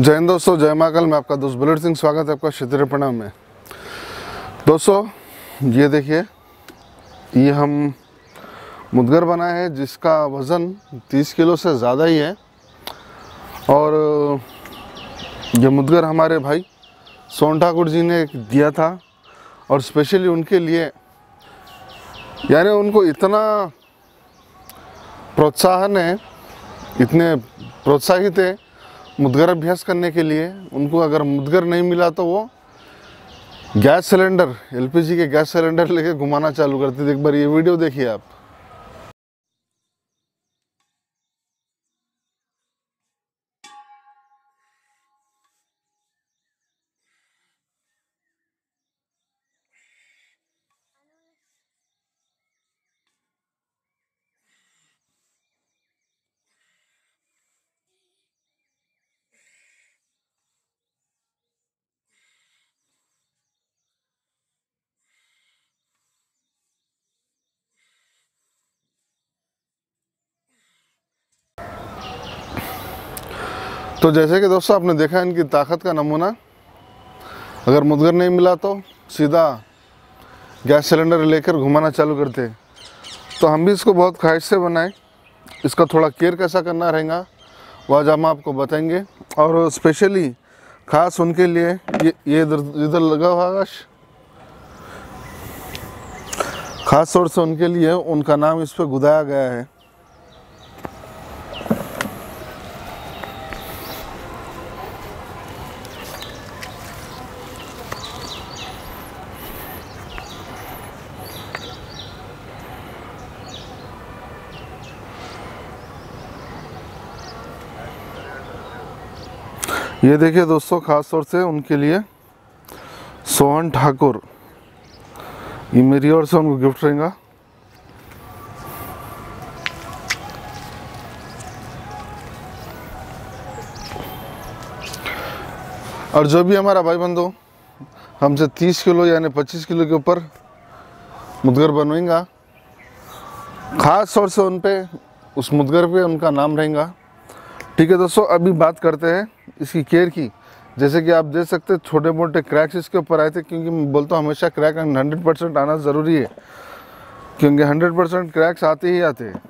जय हिंद दोस्तों, जय महाकाल। में आपका दोस्त बुलेट सिंह, स्वागत है आपका क्षेत्रीय प्रणाम में। दोस्तों, ये देखिए, ये हम मुदगर बनाए हैं, जिसका वज़न 30 किलो से ज़्यादा ही है। और ये मुदगर हमारे भाई सोन ठाकुर जी ने दिया था, और स्पेशली उनके लिए, यानी उनको इतना प्रोत्साहन है, इतने प्रोत्साहित है मुदगर अभ्यास करने के लिए उनको अगर मुदगर नहीं मिला तो वो गैस सिलेंडर, एलपीजी के गैस सिलेंडर लेके घुमाना चालू करते थे। एक बार ये वीडियो देखिए आप। तो जैसे कि दोस्तों आपने देखा इनकी ताकत का नमूना। अगर मुदगर नहीं मिला तो सीधा गैस सिलेंडर लेकर घुमाना चालू करते। तो हम भी इसको बहुत ख्वाहिश से बनाएँ। इसका थोड़ा केयर कैसा करना रहेगा, वो आज हम आपको बताएँगे। और स्पेशली खास उनके लिए ये ये इधर इधर लगा हुआ आकाश। खास तौर से उनके लिए उनका नाम इस पर गुदाया गया है। ये देखिए दोस्तों, खास तौर से उनके लिए सोहन ठाकुर। ये मेरी ओर से उनको गिफ्ट रहेगा। और जो भी हमारा भाई बंधु हमसे 30 किलो यानी 25 किलो के ऊपर मुदगर बनवाएगा खास तौर से उन पे उस मुदगर पे उनका नाम रहेगा। ठीक है दोस्तों, अभी बात करते हैं इसकी केयर की। जैसे कि आप देख सकते हैं, छोटे मोटे क्रैक्स इसके ऊपर आए थे, क्योंकि मैं बोलता हूँ हमेशा क्रैक हंड्रेड परसेंट आना ज़रूरी है। क्योंकि हंड्रेड परसेंट क्रैक्स आते ही आते हैं।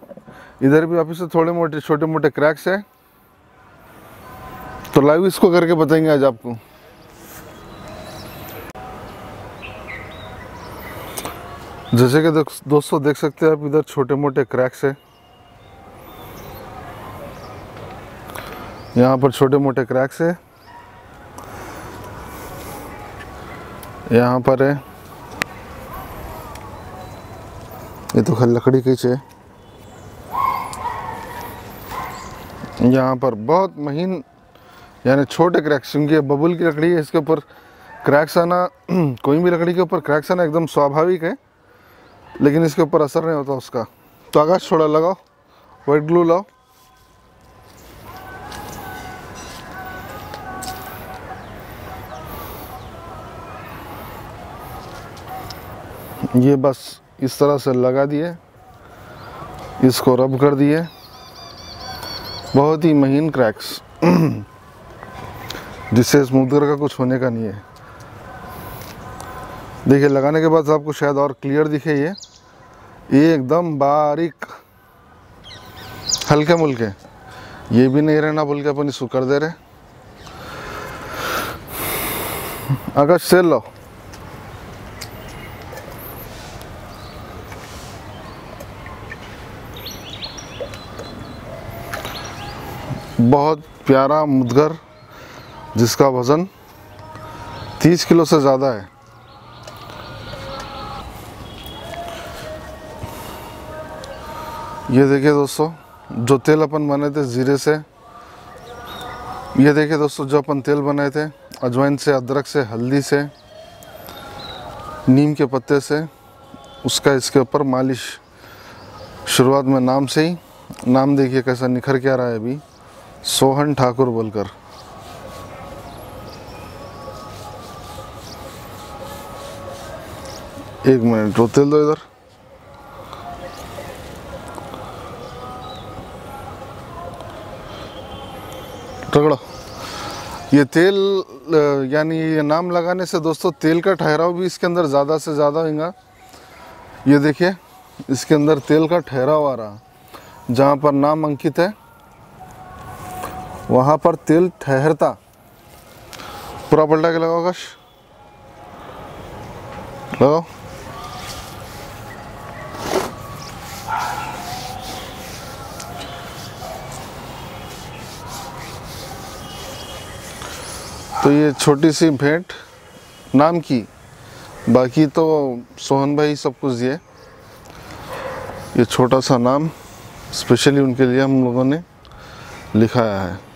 इधर भी ऑफ़िस से थोड़े मोटे, छोटे मोटे क्रैक्स हैं। तो लाइव इसको करके बताएँगे आज आपको। जैसे कि दोस्तों देख सकते हैं आप, इधर छोटे मोटे क्रैक्स है। यहाँ पर छोटे मोटे क्रैक्स है। यहाँ पर है। ये तो लकड़ी की है यहाँ पर बहुत महीन, यानी छोटे क्रैक्स क्योंकि बबुल की लकड़ी है। इसके ऊपर क्रैक्स आना, कोई भी लकड़ी के ऊपर क्रैक्स आना एकदम स्वाभाविक है, लेकिन इसके ऊपर असर नहीं होता उसका। तो आकाश थोड़ा लगाओ वाइट ग्लू लाओ। ये बस इस तरह से लगा दिए, इसको रब कर दिए। बहुत ही महीन क्रैक्स जिससे इस मुद्गर का कुछ होने का नहीं है। देखिए, लगाने के बाद आपको शायद और क्लियर दिखे ये। ये एकदम बारीक, हल्के मुल्के। ये भी नहीं रहना बोल के अपन इसको कर दे रहे। अगर सेल लो बहुत प्यारा मुदगर, जिसका वज़न 30 किलो से ज़्यादा है। ये देखिए दोस्तों, जो तेल अपन बने थे ज़ीरे से, ये देखिए दोस्तों, जो अपन तेल बनाए थे, अजवाइन से, अदरक से, हल्दी से, नीम के पत्ते से, उसका इसके ऊपर मालिश। शुरुआत में नाम से ही, नाम देखिए कैसा निखर के आ रहा है अभी। सोहन ठाकुर बोलकर। एक मिनट रो तेल दो इधर। रगड़ो। ये तेल, यानी ये नाम लगाने से दोस्तों, तेल का ठहराव भी इसके अंदर ज़्यादा से ज़्यादा होगा ये देखिए, इसके अंदर तेल का ठहराव आ रहा, जहाँ पर नाम अंकित है। वहाँ पर तेल ठहरता। पूरा पलटा के लगाओ कश लगाओ। तो ये छोटी सी भेंट नाम की। बाकी तो सोहन भाई सब कुछ दिए। ये छोटा सा नाम स्पेशली उनके लिए हम लोगों ने लिखाया है।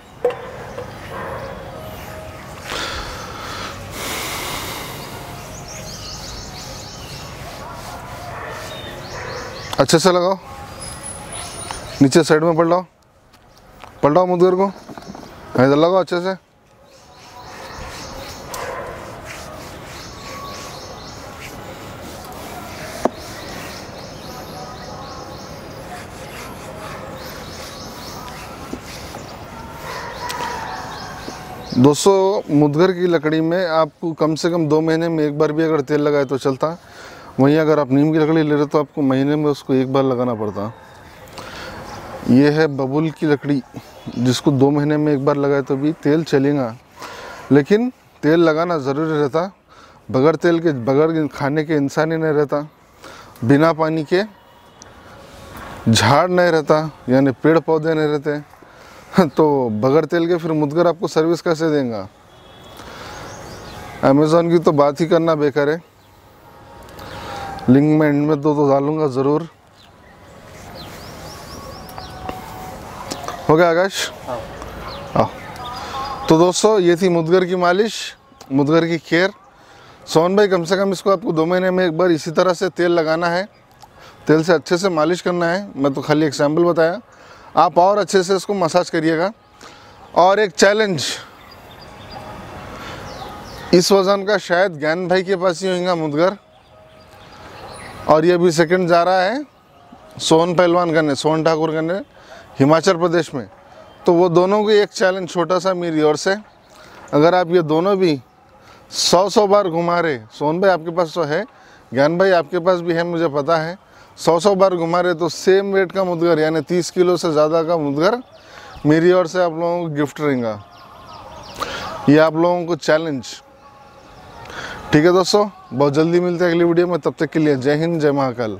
अच्छे से लगाओ। नीचे साइड में पलटाओ। पलटाओ मुदगर को। हाँ, इधर लगाओ अच्छे से। दोस्तों मुदगर की लकड़ी में आपको कम से कम दो महीने में एक बार भी अगर तेल लगाए तो चलता वहीं अगर आप नीम की लकड़ी ले रहे तो आपको महीने में उसको एक बार लगाना पड़ता। ये है बबुल की लकड़ी, जिसको दो महीने में एक बार लगाए तो भी तेल चलेगा। लेकिन तेल लगाना ज़रूरी रहता, बगैर तेल के, बगैर खाने के इंसान ही नहीं रहता। बिना पानी के झाड़ नहीं रहता, यानी पेड़ पौधे नहीं रहते। तो बगैर तेल के फिर मुदगर आपको सर्विस कैसे देंगे? अमेज़ोन की तो बात ही करना बेकार है। लिंक में एंड में दो तो डालूँगा ज़रूर। हो गया आकाश? आओ। तो दोस्तों ये थी मुदगर की मालिश मुदगर की केयर सोहन भाई कम से कम इसको आपको दो महीने में एक बार इसी तरह से तेल लगाना है। तेल से अच्छे से मालिश करना है। मैं तो खाली एक सैंपल बताया। आप और अच्छे से इसको मसाज करिएगा। और एक चैलेंज इस वज़न का शायद ज्ञान भाई के पास ही होगा मुदगर। और ये भी सेकंड जा रहा है सोहन पहलवान करने सोहन ठाकुर करने हिमाचल प्रदेश में। तो वो दोनों को एक चैलेंज छोटा सा मेरी ओर से। अगर आप ये दोनों भी सौ सौ बार घुमा रहे सोहन भाई आपके पास तो है, ज्ञान भाई आपके पास भी है, मुझे पता है। सौ सौ बार घुमा रहे तो सेम वेट का मुदगर, यानी तीस किलो से ज़्यादा का मुदगर मेरी ओर से आप लोगों को गिफ्ट रहेगा। ये आप लोगों को चैलेंज ठीक है दोस्तों, बहुत जल्दी मिलते हैं अगली वीडियो में, तब तक के लिए जय हिंद, जय महाकाल।